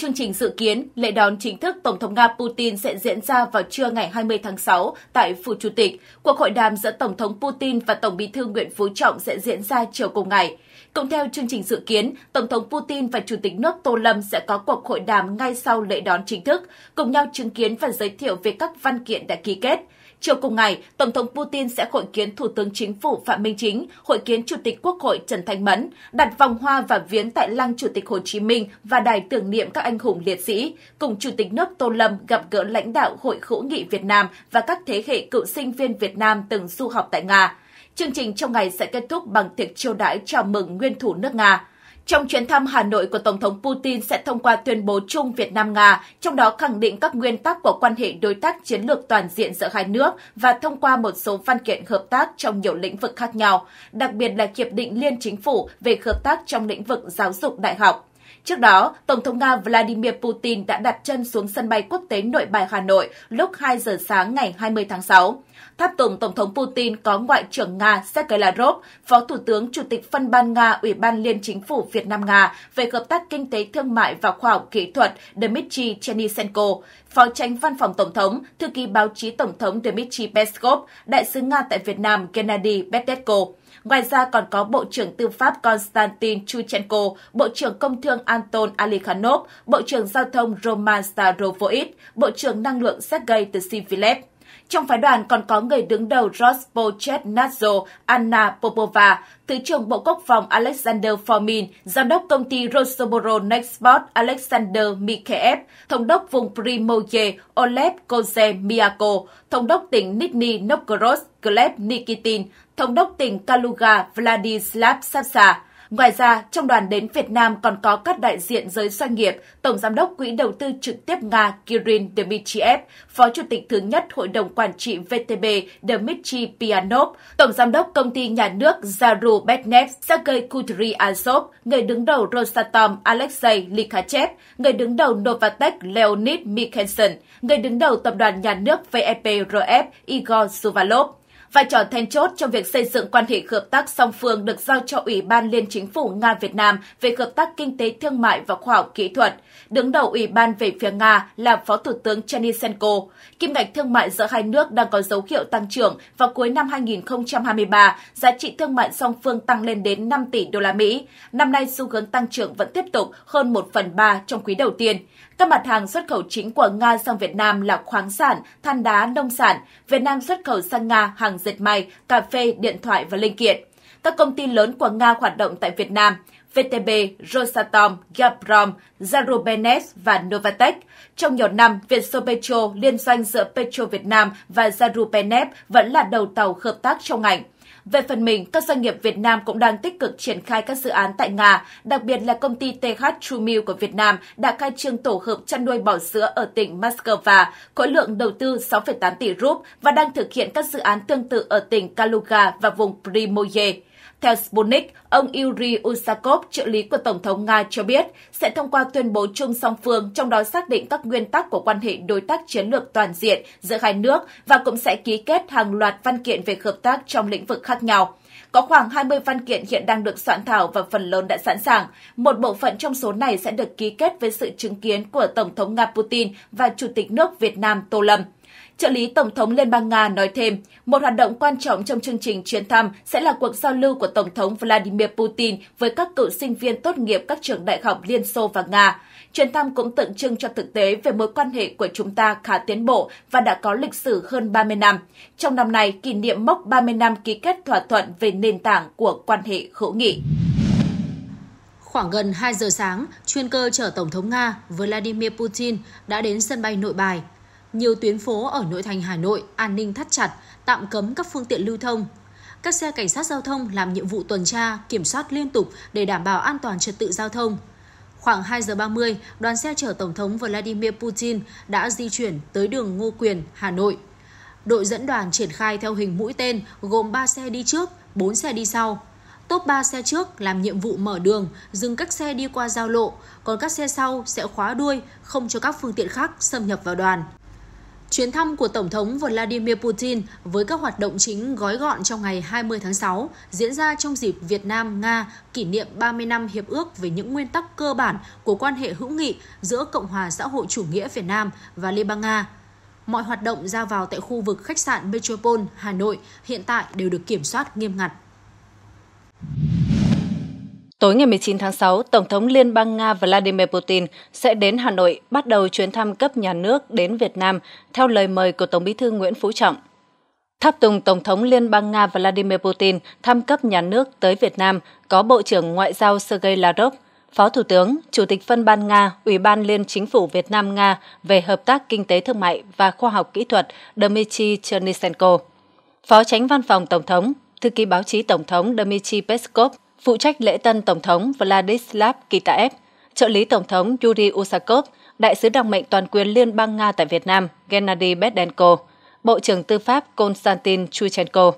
chương trình dự kiến, lễ đón chính thức Tổng thống Nga Putin sẽ diễn ra vào trưa ngày 20 tháng 6 tại Phủ Chủ tịch. Cuộc hội đàm giữa Tổng thống Putin và Tổng bí thư Nguyễn Phú Trọng sẽ diễn ra chiều cùng ngày. Cũng theo chương trình dự kiến, Tổng thống Putin và Chủ tịch nước Tô Lâm sẽ có cuộc hội đàm ngay sau lễ đón chính thức, cùng nhau chứng kiến và giới thiệu về các văn kiện đã ký kết. Chiều cùng ngày, Tổng thống Putin sẽ hội kiến Thủ tướng Chính phủ Phạm Minh Chính, hội kiến Chủ tịch Quốc hội Trần Thanh Mẫn, đặt vòng hoa và viếng tại Lăng Chủ tịch Hồ Chí Minh và đài tưởng niệm các anh hùng liệt sĩ, cùng Chủ tịch nước Tô Lâm gặp gỡ lãnh đạo Hội hữu nghị Việt Nam và các thế hệ cựu sinh viên Việt Nam từng du học tại Nga. Chương trình trong ngày sẽ kết thúc bằng tiệc chiêu đãi chào mừng nguyên thủ nước Nga. Trong chuyến thăm Hà Nội của Tổng thống Putin sẽ thông qua tuyên bố chung Việt Nam-Nga, trong đó khẳng định các nguyên tắc của quan hệ đối tác chiến lược toàn diện giữa hai nước và thông qua một số văn kiện hợp tác trong nhiều lĩnh vực khác nhau, đặc biệt là Hiệp định Liên Chính phủ về hợp tác trong lĩnh vực giáo dục đại học. Trước đó, Tổng thống Nga Vladimir Putin đã đặt chân xuống sân bay quốc tế nội bài Hà Nội lúc 2 giờ sáng ngày 20 tháng 6. Tháp tùng Tổng thống Putin có Ngoại trưởng Nga Sergei Lavrov, Phó Thủ tướng Chủ tịch phân ban Nga Ủy ban Liên Chính phủ Việt Nam-Nga về hợp tác kinh tế thương mại và khoa học kỹ thuật Dmitry Chenisenko, Phó tránh văn phòng Tổng thống, Thư ký báo chí Tổng thống Dmitry Peskov, Đại sứ Nga tại Việt Nam Gennady Bedetko. Ngoài ra còn có Bộ trưởng Tư pháp Konstantin Chuchenko, Bộ trưởng Công thương Anton Alikhanov, Bộ trưởng Giao thông Roman Starovoit, Bộ trưởng Năng lượng Sergei Tsivilev. Trong phái đoàn còn có người đứng đầu Rospochetnadzor Anna Popova, Thứ trưởng Bộ Quốc phòng Alexander Formin, Giám đốc công ty Rosoboro Nexport Alexander Mikheev, Thống đốc vùng Primoye Oleg Kozemiako, Thống đốc tỉnh Nizhny Novgorod Gleb Nikitin, Thống đốc tỉnh Kaluga Vladislav Savsa. Ngoài ra, trong đoàn đến Việt Nam còn có các đại diện giới doanh nghiệp, Tổng Giám đốc Quỹ đầu tư trực tiếp Nga Kirin Dmitriev, Phó Chủ tịch thứ nhất Hội đồng Quản trị VTB Dmitry Pianov, Tổng Giám đốc Công ty Nhà nước Zaru Betnev Sergei Kudryasov, người đứng đầu Rosatom Alexei Likhachev, người đứng đầu novatek Leonid Mikhelson, người đứng đầu Tập đoàn Nhà nước VEPRF Igor Suvalov. Vai trò then chốt trong việc xây dựng quan hệ hợp tác song phương được giao cho Ủy ban Liên Chính phủ Nga-Việt Nam về hợp tác kinh tế thương mại và khoa học kỹ thuật. Đứng đầu Ủy ban về phía Nga là Phó Thủ tướng Chenisenko. Kim ngạch thương mại giữa hai nước đang có dấu hiệu tăng trưởng. Vào cuối năm 2023, giá trị thương mại song phương tăng lên đến 5 tỷ đô la Mỹ. Năm nay xu hướng tăng trưởng vẫn tiếp tục hơn 1 phần 3 trong quý đầu tiên. Các mặt hàng xuất khẩu chính của Nga sang Việt Nam là khoáng sản, than đá, nông sản. Việt Nam xuất khẩu sang Nga hàng dệt may, cà phê, điện thoại và linh kiện. Các công ty lớn của Nga hoạt động tại Việt Nam, VTB, Rosatom, Gazprom, Zarubenes và Novatech. Trong nhiều năm, Vietso Petro, liên doanh giữa Petro Việt Nam và Zarubenes vẫn là đầu tàu hợp tác trong ngành. Về phần mình, các doanh nghiệp Việt Nam cũng đang tích cực triển khai các dự án tại Nga, đặc biệt là công ty TH True Milk của Việt Nam đã khai trương tổ hợp chăn nuôi bò sữa ở tỉnh Moscow, khối lượng đầu tư 6,8 tỷ rúp và đang thực hiện các dự án tương tự ở tỉnh Kaluga và vùng Primoye. Theo Sputnik, ông Yuri Usakov, trợ lý của Tổng thống Nga cho biết, sẽ thông qua tuyên bố chung song phương, trong đó xác định các nguyên tắc của quan hệ đối tác chiến lược toàn diện giữa hai nước và cũng sẽ ký kết hàng loạt văn kiện về hợp tác trong lĩnh vực khác nhau. Có khoảng 20 văn kiện hiện đang được soạn thảo và phần lớn đã sẵn sàng. Một bộ phận trong số này sẽ được ký kết với sự chứng kiến của Tổng thống Nga Putin và Chủ tịch nước Việt Nam Tô Lâm. Trợ lý Tổng thống Liên bang Nga nói thêm, một hoạt động quan trọng trong chương trình chuyến thăm sẽ là cuộc giao lưu của Tổng thống Vladimir Putin với các cựu sinh viên tốt nghiệp các trường đại học Liên Xô và Nga. Chuyến thăm cũng tượng trưng cho thực tế về mối quan hệ của chúng ta khá tiến bộ và đã có lịch sử hơn 30 năm. Trong năm nay, kỷ niệm mốc 30 năm ký kết thỏa thuận về nền tảng của quan hệ hữu nghị. Khoảng gần 2 giờ sáng, chuyên cơ chở Tổng thống Nga Vladimir Putin đã đến sân bay nội bài nhiều tuyến phố ở nội thành Hà Nội an ninh thắt chặt, tạm cấm các phương tiện lưu thông. Các xe cảnh sát giao thông làm nhiệm vụ tuần tra, kiểm soát liên tục để đảm bảo an toàn trật tự giao thông. Khoảng 2 giờ 30, đoàn xe chở Tổng thống Vladimir Putin đã di chuyển tới đường Ngô Quyền, Hà Nội. Đội dẫn đoàn triển khai theo hình mũi tên gồm 3 xe đi trước, 4 xe đi sau. Top 3 xe trước làm nhiệm vụ mở đường, dừng các xe đi qua giao lộ, còn các xe sau sẽ khóa đuôi, không cho các phương tiện khác xâm nhập vào đoàn. Chuyến thăm của Tổng thống Vladimir Putin với các hoạt động chính gói gọn trong ngày 20 tháng 6 diễn ra trong dịp Việt Nam-Nga kỷ niệm 30 năm Hiệp ước về những nguyên tắc cơ bản của quan hệ hữu nghị giữa Cộng hòa xã hội chủ nghĩa Việt Nam và Liên bang Nga. Mọi hoạt động ra vào tại khu vực khách sạn Metropole, Hà Nội hiện tại đều được kiểm soát nghiêm ngặt. Tối ngày 19 tháng 6, Tổng thống Liên bang Nga Vladimir Putin sẽ đến Hà Nội bắt đầu chuyến thăm cấp nhà nước đến Việt Nam theo lời mời của Tổng bí thư Nguyễn Phú Trọng. Tháp tùng Tổng thống Liên bang Nga Vladimir Putin thăm cấp nhà nước tới Việt Nam có Bộ trưởng Ngoại giao Sergei Lavrov, Phó Thủ tướng, Chủ tịch phân ban Nga, Ủy ban Liên Chính phủ Việt Nam Nga về hợp tác kinh tế thương mại và khoa học kỹ thuật Dmitry Chernysenko, Phó Tránh Văn phòng Tổng thống, Thư ký báo chí Tổng thống Dmitry Peskov, phụ trách lễ tân Tổng thống Vladislav Kitaev, trợ lý Tổng thống Yuri Usakov, đại sứ đặc mệnh toàn quyền Liên bang Nga tại Việt Nam Gennady Bedenko, Bộ trưởng Tư pháp Konstantin Chuchenko,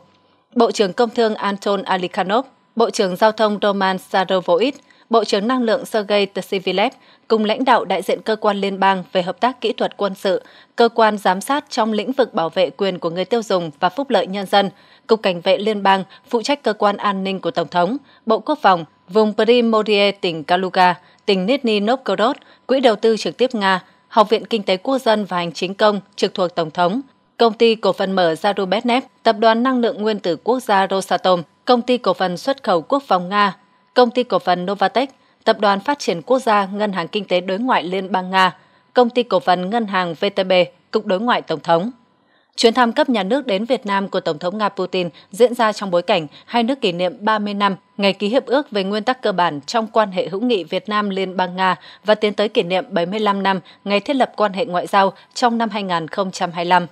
Bộ trưởng Công thương Anton Alikhanov, Bộ trưởng Giao thông Roman Sarovoit, Bộ trưởng Năng lượng Sergei Tsivilev cùng lãnh đạo đại diện cơ quan liên bang về hợp tác kỹ thuật quân sự, cơ quan giám sát trong lĩnh vực bảo vệ quyền của người tiêu dùng và phúc lợi nhân dân, Cục Cảnh vệ Liên bang phụ trách cơ quan an ninh của Tổng thống, Bộ Quốc phòng, vùng Primorie tỉnh Kaluga, tỉnh Nizhny Novgorod, Quỹ đầu tư trực tiếp Nga, Học viện Kinh tế Quốc dân và Hành chính công trực thuộc Tổng thống, Công ty cổ phần mở Zarubezhnev, Tập đoàn Năng lượng Nguyên tử Quốc gia Rosatom, Công ty cổ phần xuất khẩu quốc phòng Nga, Công ty cổ phần Novatech, Tập đoàn Phát triển Quốc gia Ngân hàng Kinh tế Đối ngoại Liên bang Nga, Công ty cổ phần Ngân hàng VTB, Cục Đối ngoại Tổng thống. Chuyến thăm cấp nhà nước đến Việt Nam của Tổng thống Nga Putin diễn ra trong bối cảnh hai nước kỷ niệm 30 năm ngày ký hiệp ước về nguyên tắc cơ bản trong quan hệ hữu nghị Việt Nam Liên bang Nga và tiến tới kỷ niệm 75 năm ngày thiết lập quan hệ ngoại giao trong năm 2025.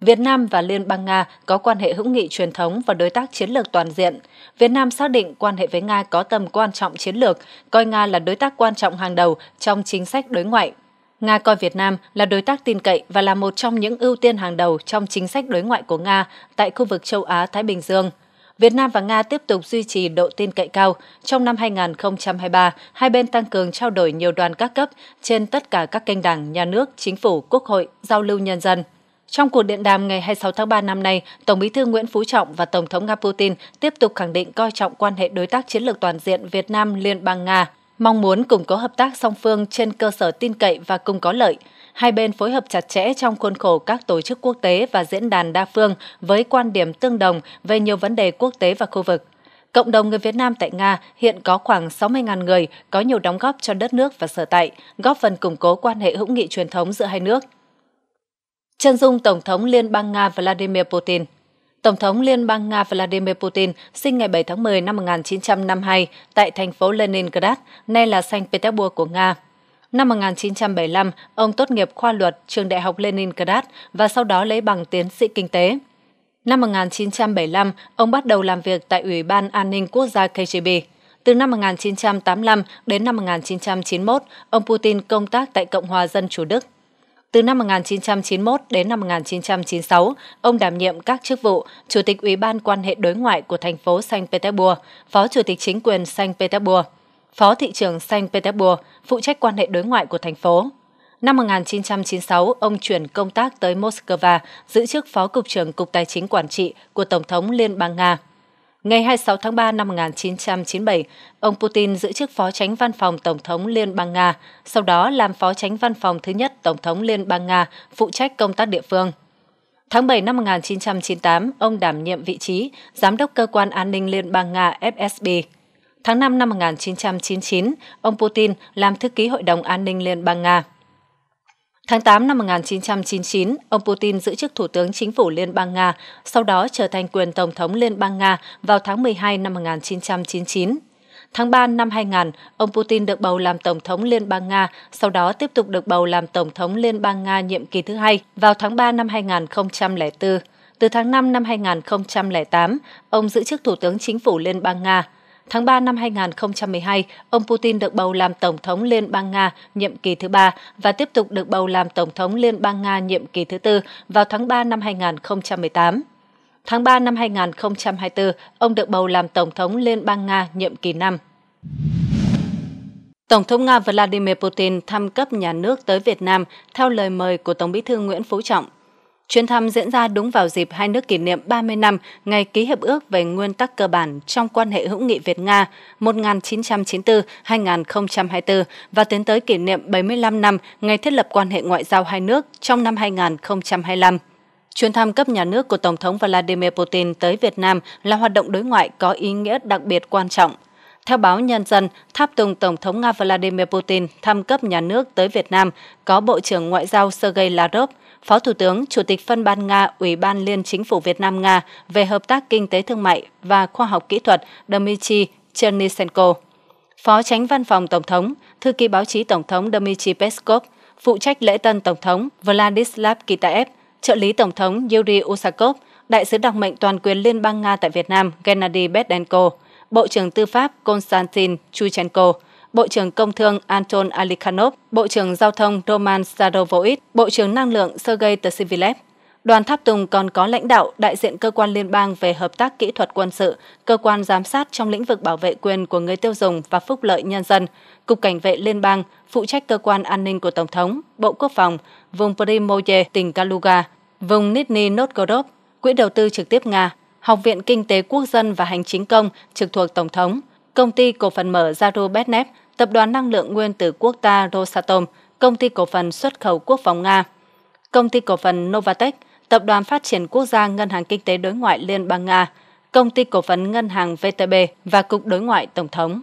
Việt Nam và Liên bang Nga có quan hệ hữu nghị truyền thống và đối tác chiến lược toàn diện. Việt Nam xác định quan hệ với Nga có tầm quan trọng chiến lược, coi Nga là đối tác quan trọng hàng đầu trong chính sách đối ngoại. Nga coi Việt Nam là đối tác tin cậy và là một trong những ưu tiên hàng đầu trong chính sách đối ngoại của Nga tại khu vực châu Á-Thái Bình Dương. Việt Nam và Nga tiếp tục duy trì độ tin cậy cao. Trong năm 2023, hai bên tăng cường trao đổi nhiều đoàn các cấp trên tất cả các kênh đảng, nhà nước, chính phủ, quốc hội, giao lưu nhân dân. Trong cuộc điện đàm ngày 26 tháng 3 năm nay, Tổng bí thư Nguyễn Phú Trọng và Tổng thống Nga Putin tiếp tục khẳng định coi trọng quan hệ đối tác chiến lược toàn diện Việt Nam Liên bang Nga, mong muốn củng cố hợp tác song phương trên cơ sở tin cậy và cùng có lợi. Hai bên phối hợp chặt chẽ trong khuôn khổ các tổ chức quốc tế và diễn đàn đa phương với quan điểm tương đồng về nhiều vấn đề quốc tế và khu vực. Cộng đồng người Việt Nam tại Nga hiện có khoảng 60.000 người có nhiều đóng góp cho đất nước và sở tại, góp phần củng cố quan hệ hữu nghị truyền thống giữa hai nước. Chân dung Tổng thống Liên bang Nga Vladimir Putin Tổng thống Liên bang Nga Vladimir Putin sinh ngày 7 tháng 10 năm 1952 tại thành phố Leningrad, nay là Saint Petersburg của Nga. Năm 1975, ông tốt nghiệp khoa luật trường Đại học Leningrad và sau đó lấy bằng tiến sĩ kinh tế. Năm 1975, ông bắt đầu làm việc tại Ủy ban An ninh Quốc gia KGB. Từ năm 1985 đến năm 1991, ông Putin công tác tại Cộng hòa Dân Chủ Đức. Từ năm 1991 đến năm 1996, ông đảm nhiệm các chức vụ Chủ tịch Ủy ban quan hệ đối ngoại của thành phố Saint Petersburg, Phó Chủ tịch chính quyền Saint Petersburg, Phó thị trưởng Saint Petersburg, phụ trách quan hệ đối ngoại của thành phố. Năm 1996, ông chuyển công tác tới Moscow, giữ chức Phó Cục trưởng Cục Tài chính Quản trị của Tổng thống Liên bang Nga. Ngày 26 tháng 3 năm 1997, ông Putin giữ chức Phó Tránh Văn phòng Tổng thống Liên bang Nga, sau đó làm Phó Tránh Văn phòng thứ nhất Tổng thống Liên bang Nga, phụ trách công tác địa phương. Tháng 7 năm 1998, ông đảm nhiệm vị trí Giám đốc Cơ quan An ninh Liên bang Nga FSB. Tháng 5 năm 1999, ông Putin làm thư ký Hội đồng An ninh Liên bang Nga. Tháng 8 năm 1999, ông Putin giữ chức Thủ tướng Chính phủ Liên bang Nga, sau đó trở thành quyền Tổng thống Liên bang Nga vào tháng 12 năm 1999. Tháng 3 năm 2000, ông Putin được bầu làm Tổng thống Liên bang Nga, sau đó tiếp tục được bầu làm Tổng thống Liên bang Nga nhiệm kỳ thứ hai vào tháng 3 năm 2004. Từ tháng 5 năm 2008, ông giữ chức Thủ tướng Chính phủ Liên bang Nga. Tháng 3 năm 2012, ông Putin được bầu làm Tổng thống Liên bang Nga nhiệm kỳ thứ ba và tiếp tục được bầu làm Tổng thống Liên bang Nga nhiệm kỳ thứ tư vào tháng 3 năm 2018. Tháng 3 năm 2024, ông được bầu làm Tổng thống Liên bang Nga nhiệm kỳ 5. Tổng thống Nga Vladimir Putin thăm cấp nhà nước tới Việt Nam theo lời mời của Tổng bí thư Nguyễn Phú Trọng. Chuyến thăm diễn ra đúng vào dịp hai nước kỷ niệm 30 năm ngày ký hiệp ước về nguyên tắc cơ bản trong quan hệ hữu nghị Việt-Nga 1994-2024 và tiến tới kỷ niệm 75 năm ngày thiết lập quan hệ ngoại giao hai nước trong năm 2025. Chuyến thăm cấp nhà nước của Tổng thống Vladimir Putin tới Việt Nam là hoạt động đối ngoại có ý nghĩa đặc biệt quan trọng. Theo báo Nhân dân, tháp tùng Tổng thống Nga Vladimir Putin thăm cấp nhà nước tới Việt Nam có Bộ trưởng Ngoại giao Sergei Lavrov, Phó Thủ tướng, Chủ tịch phân ban Nga, Ủy ban Liên Chính phủ Việt Nam Nga về hợp tác kinh tế thương mại và khoa học kỹ thuật Dmitry Chernysenko, Phó Tránh Văn phòng Tổng thống, Thư ký báo chí Tổng thống Dmitry Peskov, phụ trách lễ tân Tổng thống Vladislav Kitaev, trợ lý Tổng thống Yuri Usakov, đại sứ đặc mệnh toàn quyền Liên bang Nga tại Việt Nam Gennady Bedenko, Bộ trưởng Tư pháp Konstantin Chuchenko, Bộ trưởng Công thương Anton Alikhanov, Bộ trưởng Giao thông Roman Sadovoit, Bộ trưởng Năng lượng Sergei Tsivilev. Đoàn tháp tùng còn có lãnh đạo đại diện cơ quan liên bang về hợp tác kỹ thuật quân sự, cơ quan giám sát trong lĩnh vực bảo vệ quyền của người tiêu dùng và phúc lợi nhân dân, Cục Cảnh vệ Liên bang, phụ trách cơ quan an ninh của Tổng thống, Bộ Quốc phòng, vùng Primoye, tỉnh Kaluga, vùng Nizhny Novgorod, Quỹ đầu tư trực tiếp Nga, Học viện Kinh tế Quốc dân và Hành chính công trực thuộc Tổng thống, Công ty cổ phần mở Zarubezhnev, Tập đoàn Năng lượng Nguyên tử Quốc ta Rosatom, Công ty cổ phần xuất khẩu quốc phòng Nga, Công ty cổ phần Novatech, Tập đoàn Phát triển Quốc gia Ngân hàng Kinh tế Đối ngoại Liên bang Nga, Công ty cổ phần Ngân hàng VTB và Cục Đối ngoại Tổng thống.